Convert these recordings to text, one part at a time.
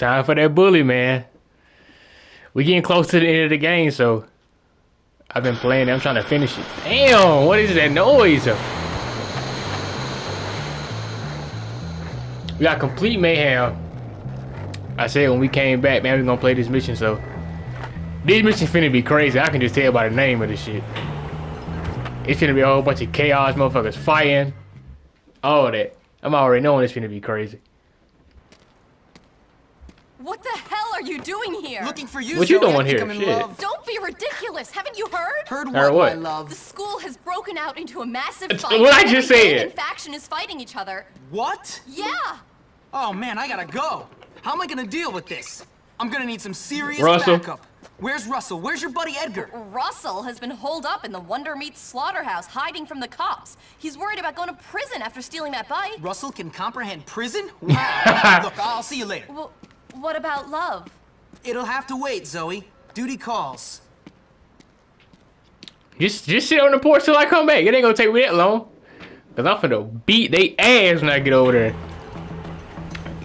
Time for that bully, man. We getting close to the end of the game, so I've been playing. I'm trying to finish it. Damn, what is that noise? We got complete mayhem. I said when we came back, man, we gonna play this mission. So this mission finna be crazy. I can just tell by the name of this shit. It's gonna be a whole bunch of chaos, motherfuckers fighting, all that. I'm already knowing it's gonna be crazy. What the hell are you doing here? Looking for you, What you Zoe. I doing think here? In Shit. love. Don't be ridiculous. Haven't you heard? Heard what, Heard what? my love? The school has broken out into a massive It's fight. what I just said. and faction is fighting each other. What? Yeah. Oh man, I gotta go. How am I gonna deal with this? I'm gonna need some serious Russell. backup. Where's Russell? Where's your buddy Edgar? Russell has been holed up in the Wonder Meat slaughterhouse, hiding from the cops. He's worried about going to prison after stealing that bike. Russell can comprehend prison? Wow. Look, I'll see you later. Well, what about love? It'll have to wait, Zoe. Duty calls. Just just sit on the porch till I come back. It ain't gonna take me that long. Cause I'm finna beat they ass when I get over there.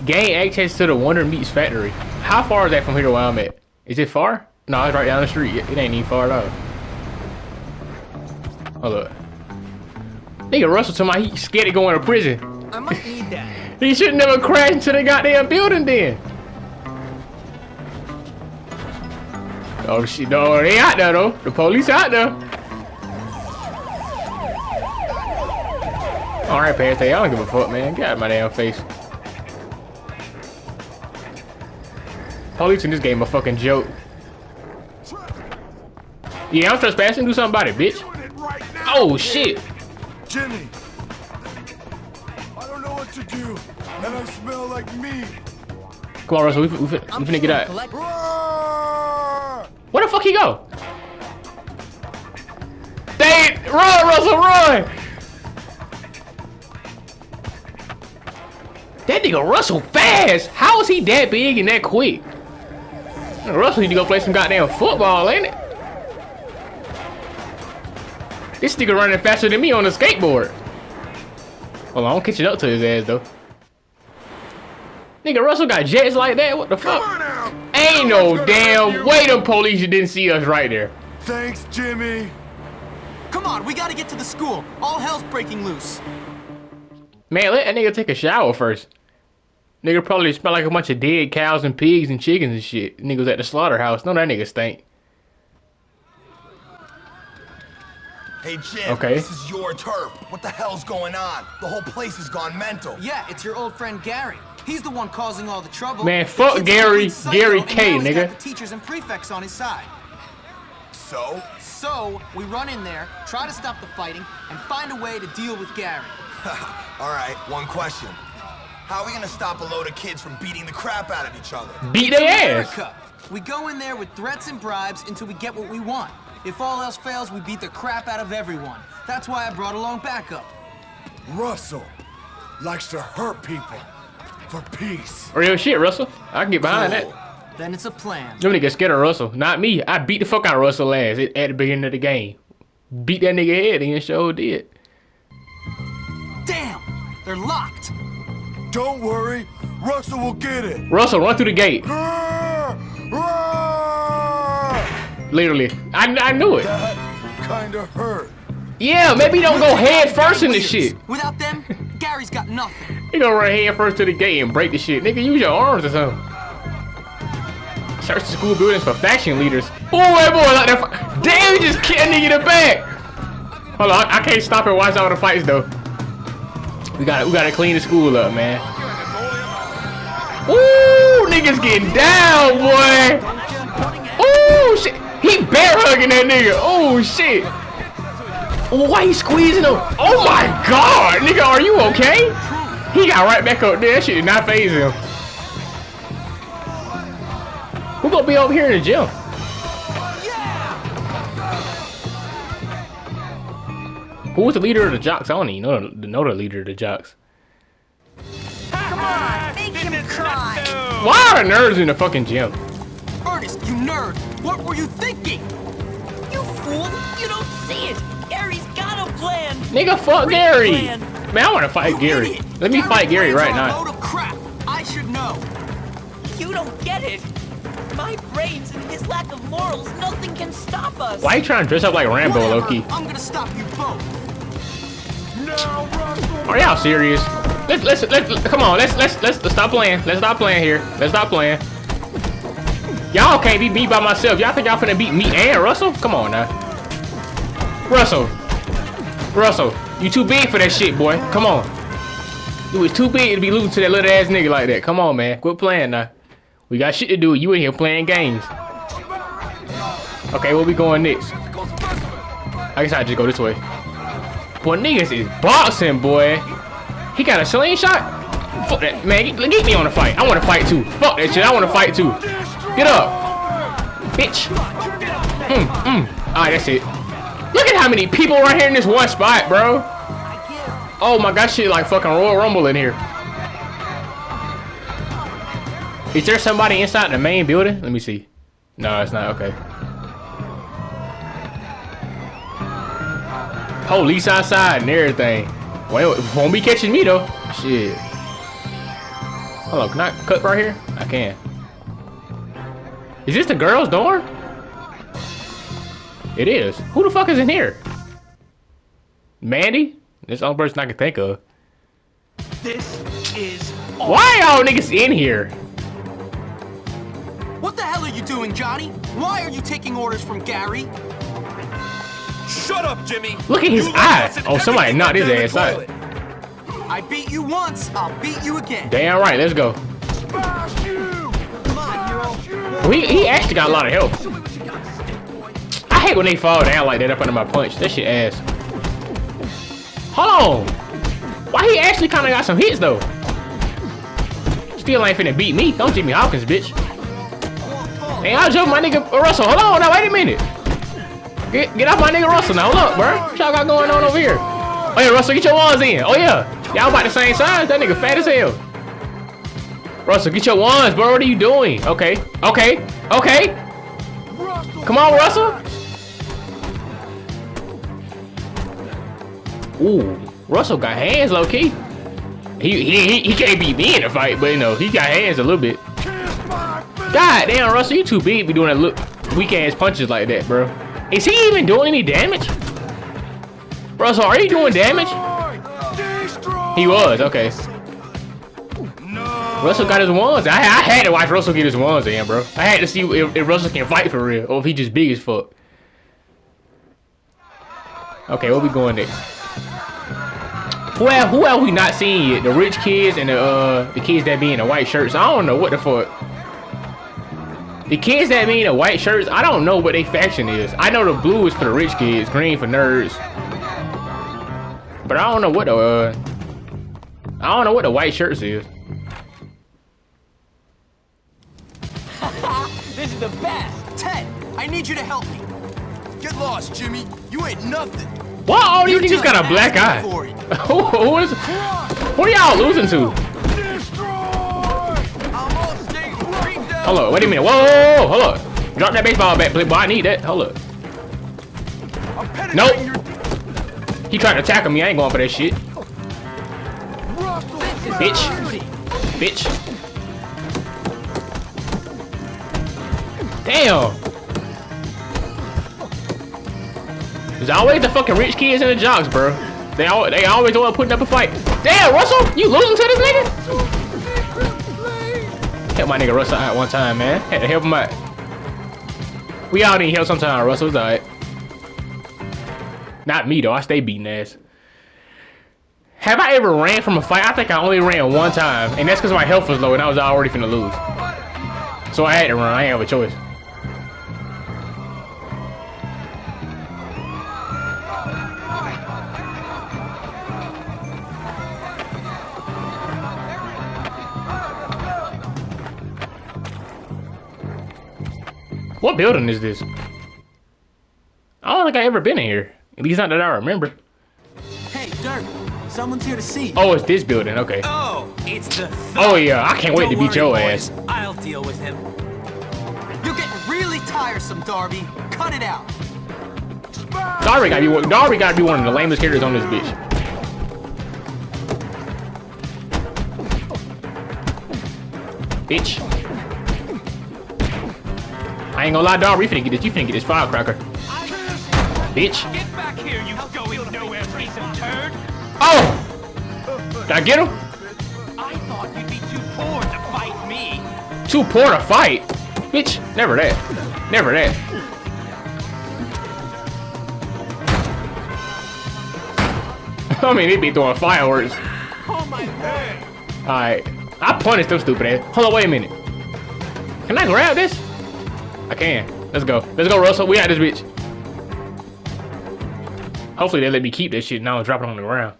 Gain access to the Wonder Meats factory. How far is that from here to where I'm at? Is it far? No, it's right down the street. It ain't even far at all. Oh, Hold up. Nigga Russell told me he scared of going to prison. I might need that. He shouldn't never crash into the goddamn building then. Oh shit, no, they out there though. The police out there. Alright, Panther, I don't give a fuck, man. Get out of my damn face. Police in this game a fucking joke. Yeah, I'm trespassing. Do something about it, bitch. Right now. Oh shit. Jimmy. I don't know what to do, and I smell like meat. Come on, Russell. We, we, we finna get out. Where the fuck he go? It! Run, Russell, run! That nigga Russell fast! How is he that big and that quick? Russell need to go play some goddamn football, ain't it? This nigga running faster than me on a skateboard. Hold on, I'm catching up to his ass though. Nigga Russell got jets like that? What the fuck? On out. Ain't no damn hurt you. way them police you didn't see us right there. Thanks, Jimmy. Come on, we gotta get to the school. All hell's breaking loose. Man, let that nigga take a shower first. Nigga probably smell like a bunch of dead cows and pigs and chickens and shit. Niggas at the slaughterhouse. No, that nigga stink. Hey Jim, Okay. this is your turf. What the hell's going on? The whole place has gone mental. Yeah, it's your old friend Gary. He's the one causing all the trouble. Man, fuck Gary- Gary and K, now nigga. the teachers and prefects on his side. So? So, we run in there, try to stop the fighting, and find a way to deal with Gary. All right, one question. How are we gonna stop a load of kids from beating the crap out of each other? Beat their ass. America. We go in there with threats and bribes until we get what we want. If all else fails, we beat the crap out of everyone. That's why I brought along backup. Russell likes to hurt people for peace. Oh, Real shit, Russell. I can get behind Cool. that. Then it's a plan. Them niggas scared of Russell. Not me. I beat the fuck out of Russell ass at at the beginning of the game. Beat that nigga head and he sure did. Damn! They're locked! Don't worry, Russell will get it. Russell, run through the gate. Roar! Roar! Literally. I, I knew it. That kinda hurt. Yeah, maybe don't go head first in the shit. Without them, Gary's got nothing. You gonna run head first to the gate and break the shit. Nigga, use your arms or something. Search the school buildings for faction leaders. Oh, that boy like that. fi- Damn, he just kicked a nigga in the back. Hold on, I can't stop and watch all the fights though. We got to we gotta clean the school up, man. Ooh, niggas getting down, boy. Ooh, shit. He bear hugging that nigga. Oh shit. Oh, why he squeezing him? Oh my god, nigga, are you okay? He got right back up there. That shit did not phase him. Who gonna be over here in the gym? Who was the leader of the jocks? I don't even know the, know the leader of the jocks. Come on, make him cry. Why are the nerds in the fucking gym? Ernest, you nerd! What were you thinking? You fool! You don't see it! Nigga, fuck Gary. plan. Man, I wanna fight You Gary. idiot. Let me Gary's fight Gary right now. load of crap. I should know. You don't get it. my brains and his lack of morals, nothing can stop us. Why you trying to dress up like Rambo, Whatever, Loki? I'm gonna stop you both. Now, Russell! Are y'all serious? Let's let's let's come on. Let's let's let's stop playing. Let's stop playing here. Let's stop playing. Y'all can't be beat me by myself. Y'all think y'all finna beat me and Russell? Come on now. Russell. Russell, you too big for that shit, boy. Come on. You was too big to be losing to that little ass nigga like that. Come on, man. Quit playing now. We got shit to do. You in here playing games. Okay, where we going next? I guess I just go this way. Boy, niggas is boxing, boy. He got a slingshot? Fuck that, man. Get, get me on a fight. I want to fight too. Fuck that shit. I want to fight too. Get up, bitch. Mm, mm. Alright, that's it. Look at how many people right here in this one spot, bro. Oh my god, shit like fucking Royal Rumble in here. Is there somebody inside the main building? Let me see. No, it's not. Okay. Police outside and everything. Well, won't be catching me though. Shit. Hold on, can I cut right here? I can. Is this the girl's dorm? It is. Who the fuck is in here? Mandy? This the only person I can think of. This is Why y'all niggas in here? What the hell are you doing, Johnny? Why are you taking orders from Gary? Shut up, Jimmy! Look at his You eye. left us and Oh, somebody everything knocked his ass out. I beat you once, I'll beat you again. Damn right, let's go. Smash on, he, he actually got a lot of help. I hate when they fall down like that up under my punch. That shit ass. Hold on. Why he actually kind of got some hits though? Still ain't finna beat me. Don't Jimmy Hopkins, bitch. Hey, I'll jump my nigga Russell. Hold on, now wait a minute. Get get off my nigga Russell now. Look, bro. What y'all got going on over here? Oh yeah, Russell, get your ones in. Oh yeah, y'all about the same size. That nigga fat as hell. Russell, get your ones, bro. What are you doing? Okay, okay, okay. Come on, Russell. Ooh, Russell got hands, low key. He, he he can't beat me in a fight, but you know he got hands a little bit. God damn, Russell, you too big to be doing that look weak ass punches like that, bro. Is he even doing any damage? Russell, are you doing damage? He was okay. Russell got his ones. I, I had to watch Russell get his ones in, bro. I had to see if, if Russell can fight for real or if he just big as fuck. Okay, where we going next? Else, who else we not seeing yet? The rich kids and the uh the kids that be in the white shirts. I don't know what the fuck. The kids that be in the white shirts, I don't know what their faction is. I know the blue is for the rich kids, green for nerds. But I don't know what the uh I don't know what the white shirts is. this is the best. Ted, I need you to help me. Get lost, Jimmy. You ain't nothing. Why all you just got a black eye? who, who is who are y'all losing to? I'm all state right down. Hold up, wait a minute. Whoa, whoa, whoa, hold up. Drop that baseball bat. Boy, I need that. Hold up. Nope. He tried to tackle me. I ain't going for that shit. Bitch. Bitch. Damn. There's always the fucking rich kids and the jocks, bro. They all they always the one putting up a fight. Damn, Russell, you losing to this nigga? Help my nigga Russell out one time, man. Had to help him out. We all need help sometime, Russell. It's alright. Not me though. I stay beating ass. Have I ever ran from a fight? I think I only ran one time, and that's because my health was low and I was already finna lose. So I had to run. I ain't have a choice. What building is this? I don't think I ever been in here. At least not that I remember. Hey, Dirk, someone's here to see you. Oh, it's this building. Okay. Oh, it's the. Oh yeah, I can't wait to Don't beat your worry, ass. I'll deal with him. You're getting really tiresome, Derby. Cut it out. Derby gotta be one- Derby gotta be one of the lamest characters on this bitch. Bitch. I ain't gonna lie, dog. We finna get this. You finna get this firecracker, bitch. Get back here, you going nowhere piece of turd! Oh! Did I get him? I thought you'd be too poor to fight me. Too poor to fight, bitch. Never that. Never that. I mean, they be throwing fireworks. Oh my head! Alright. I punished them stupid ass. Hold on, wait a minute. Can I grab this? I can. Let's go. Let's go, Russell. We got this bitch. Hopefully they let me keep this shit now and drop it on the ground.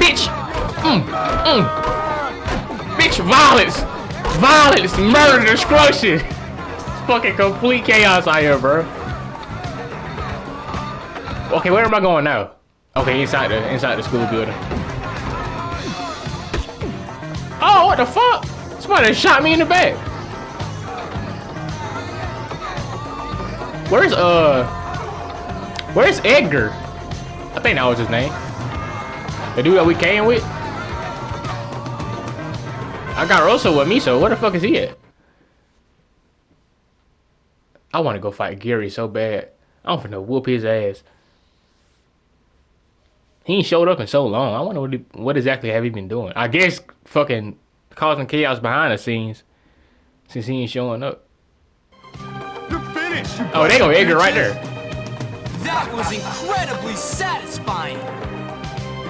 Bitch! Mm, mm. Bitch, violence! Violence, murder, destruction! It's fucking complete chaos out here, bro. Okay, where am I going now? Okay, inside the inside the school building. What the fuck? Somebody shot me in the back. Where's uh Where's Edgar? I think that was his name. The dude that we came with. I got Russell with me, so where the fuck is he at? I want to go fight Gary so bad. I'm finna whoop his ass. He ain't showed up in so long. I wonder what, he, what exactly have he been doing. I guess fucking causing chaos behind the scenes since he ain't showing up. You're finished. You Oh, they go Edgar right there. That was incredibly satisfying.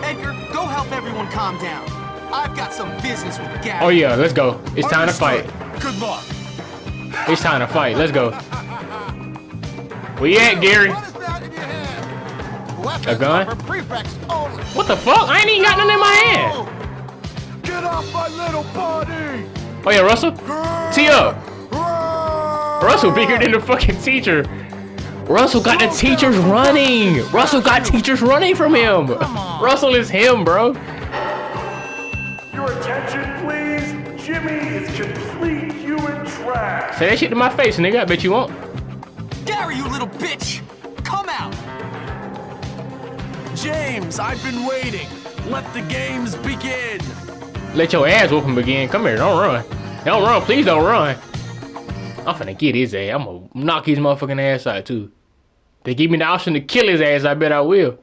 Edgar, go help everyone calm down. I've got some business with Gary. Oh yeah, let's go. It's time to fight. Good luck. It's time to fight. Let's go. Where you at, Gary? What is that in your hand? A gun? for only. What the fuck? I ain't even got nothing in my hand. Oh. Get off my little body! Oh yeah, Russell. Tee up. Roar! Russell bigger than the fucking teacher. Russell got the teachers running. Russell got teachers running from him. Russell is him, bro. Your attention, please. Jimmy is complete human trash. Say that shit to my face, nigga. I bet you won't. Gary, you little bitch! Come out! James, I've been waiting. Let the games begin. Let your ass whooping again. Come here. Don't run. Don't run. Please don't run. I'm finna get his ass. I'm gonna knock his motherfucking ass out, too. They give me the option to kill his ass. I bet I will.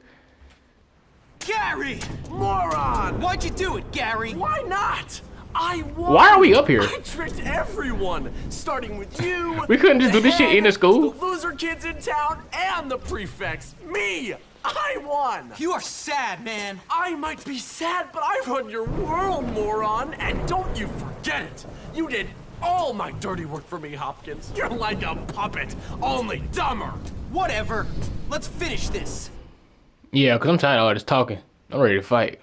Gary! Moron! Why'd you do it, Gary? Why not? I won. Why are we up here? I tricked everyone, starting with you. We couldn't just do this shit in the school? The loser kids in town and the prefects. Me, I won. You are sad, man. I might be sad, but I run your world, moron. And don't you forget it. You did all my dirty work for me, Hopkins. You're like a puppet, only dumber. Whatever. Let's finish this. Yeah, because I'm tired of all this talking. I'm ready to fight.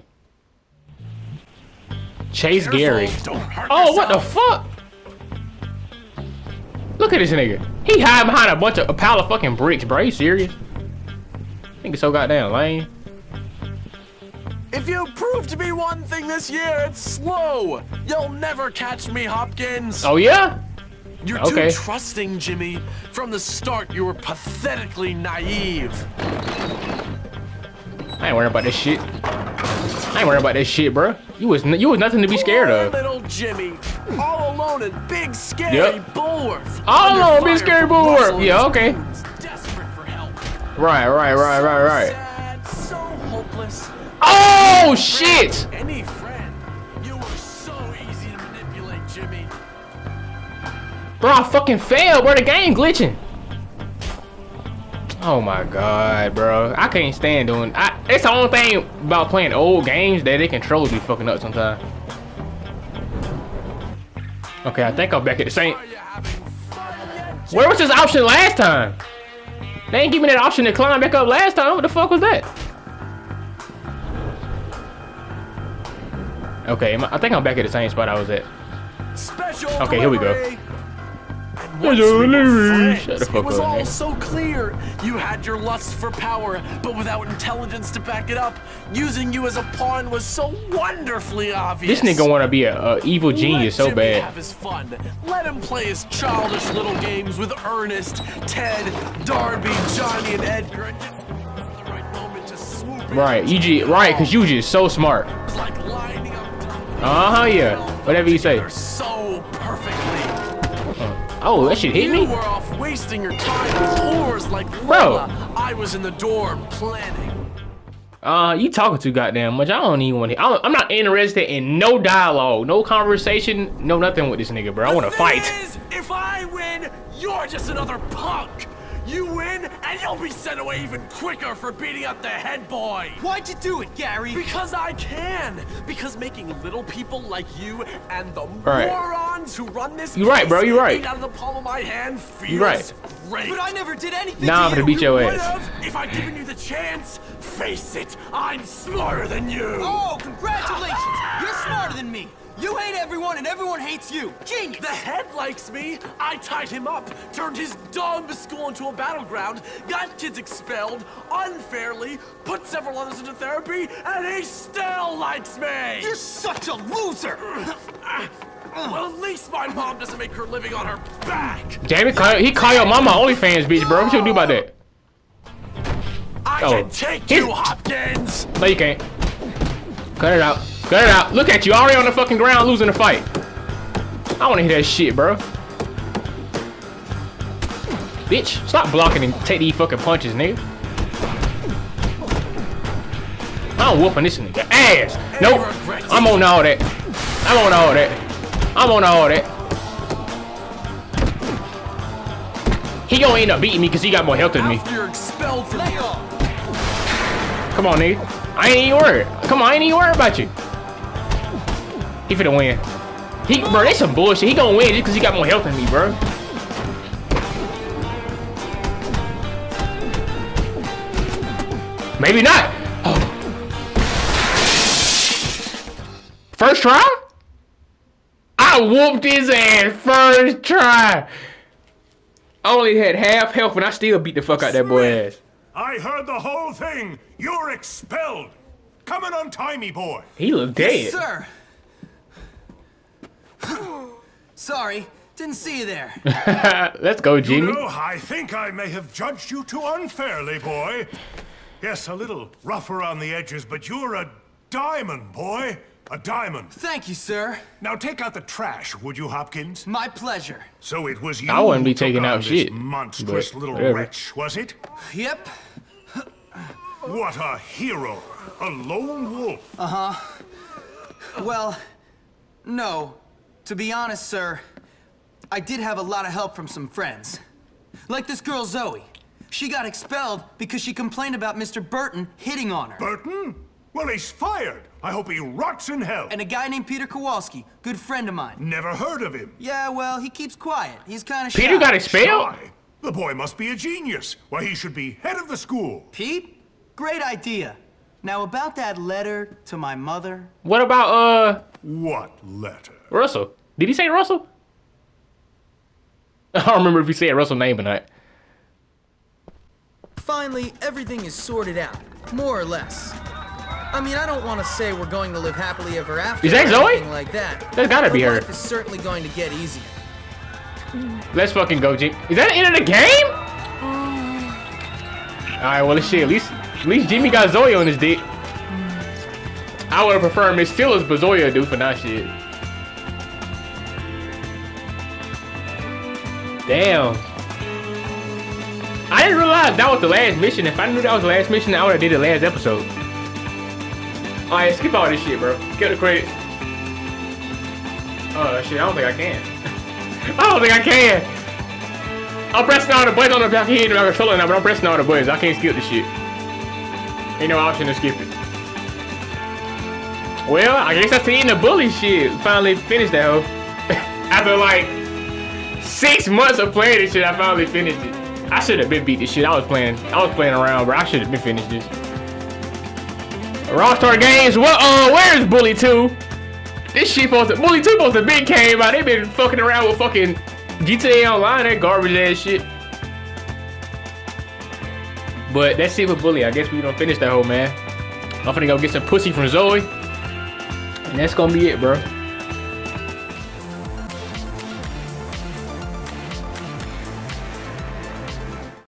Chase Gary. Don't hurt Oh, what the fuck? Look at this nigga. He hide behind a bunch of a pile of fucking bricks, bro. Are you serious? Nigga so goddamn lame. If you prove to be one thing this year, it's slow. You'll never catch me, Hopkins. Oh yeah? You're okay. too trusting, Jimmy. From the start, you were pathetically naive. I ain't worried about this shit. I ain't worried about this shit, bro. You was n- you was nothing to be scared of. little Jimmy, all alone in big scary Yep. Bullworth. All alone, big scary Bullworth. Yeah, okay. goons, Desperate for Right, right, right, right, right. Sad, so. Oh shit! Any friend. You were so easy to manipulate, Jimmy. Bro, I fucking failed, bro. The game glitching. Oh my god, bro. I can't stand doing. I. It's the only thing about playing old games that they controls be fucking up sometimes. Okay, I think I'm back at the same. Are you having fun yet, Where was this option last time? They ain't give me that option to climb back up last time. What the fuck was that? Okay, I think I'm back at the same spot I was at. Special Okay, here we go. Delivery. And once we were friends, Shut the fuck it was all so clear. You had your lust for power, but without intelligence to back it up, using you as a pawn was so wonderfully obvious. This nigga wanna be a, a evil genius Let so Jimmy bad. have his fun. Let him play his childish little games with Ernest, Ted, Derby, Johnny, and Edgar. And the right moment to swoop. Right, you just right, cause you just so smart. Like. Uh-huh, yeah. Whatever you say. So perfectly. Oh, that shit hit You me? were off wasting your time with whores like Bro. Lola. I was in the dorm planning. Uh, you talking too goddamn much. I don't even want to. I'm I'm not interested in no dialogue, no conversation, no nothing with this nigga, bro. I want to fight. is, if I win, you're just another punk. You win, and you'll be sent away even quicker for beating up the head boy. Why'd you do it, Gary? Because I can. Because making little people like you and the right. morons who run this You're right, bro, place you right. out of the palm of my hand feels You right. great. But I never did anything Nah, I'm to gonna you. beat your You ass. would've if I'd given you the chance. Face it, I'm smarter than you. Oh, congratulations! You're smarter than me. You hate everyone, and everyone hates you. Genius. The head likes me. I tied him up, turned his dog school into a battleground, got kids expelled unfairly, put several others into therapy, and he still likes me. You're such a loser. Well, at least my mom doesn't make her living on her back. Damn it, call, he call your mama OnlyFans bitch, bro. What you do about that? I Oh. can take He's- you, Hopkins. No, you can't. Cut it out. Cut it out. Look at you, already on the fucking ground, losing the fight. I want to hear that shit, bro. Bitch, stop blocking and take these fucking punches, nigga. I'm whooping this nigga ass. Nope. I'm on all that. I'm on all that. I'm on all that. He gonna end up beating me because he got more health than me. Come on, nigga. I ain't even worried. Come on, I ain't even worried about you. He finna win. He, bro, that's some bullshit. He gonna win just because he got more health than me, bro. Maybe not. Oh. First try? I whooped his ass first try. I only had half health and I still beat the fuck out that boy ass. I heard the whole thing. You're expelled. Come and untie me, boy. He look dead. Yes, sir. Sorry, didn't see you there. Let's go, You Jimmy. know, I think I may have judged you too unfairly, boy. Yes, a little rough around the edges, but you're a diamond, boy. A diamond. Thank you, sir. Now take out the trash, would you, Hopkins? My pleasure. So it was you I wouldn't be taking out shit, monstrous little whatever. wretch, was it? Yep. What a hero. A lone wolf. Uh huh. Well, no. To be honest, sir, I did have a lot of help from some friends. Like this girl, Zoe. She got expelled because she complained about Mr. Burton hitting on her. Burton? Well, he's fired. I hope he rots in hell. And a guy named Peter Kowalski, good friend of mine. Never heard of him. Yeah, well, he keeps quiet. He's kind of Peter got expelled? Shy. The boy must be a genius. Why, he should be head of the school. Pete? Great idea. Now, about that letter to my mother. What about uh What letter? Russell? Did he say Russell? I don't remember if he said Russell name or not. Finally, everything is sorted out, more or less. I mean, I don't want to say we're going to live happily ever after Is that or Zoe? like that. That's gotta but be her. Life is certainly going to get easier. Let's fucking go, Jim. Is that the end of the game? Um. Alright, well shit, at least at least Jimmy got Zoe on his dick. I would have preferred Miss Phillips, but Zoya do for that shit. Damn. I didn't realize that was the last mission. If I knew that was the last mission, I would have did the last episode. Alright, skip all this shit, bro. Get the credits. Oh shit, I don't think I can. I don't think I can. I'm pressing all the buttons on the back here, I'm controlling now, but I'm pressing all the buttons. I can't skip the shit. Ain't no option to skip it. Well, I guess that's the end of bully shit. Finally finished that hoe. After like six months of playing this shit, I finally finished it. I should have been beat this shit. I was playing, I was playing around, bro. I should have been finished this. Rockstar Games, what? Uh, where's Bully 2? This shit supposed to, Bully 2 supposed to been came out. They been fucking around with fucking GTA Online, that garbage ass shit. But that's it with Bully. I guess we don't finish that whole man. I'm finna go get some pussy from Zoe. And that's gonna be it, bro.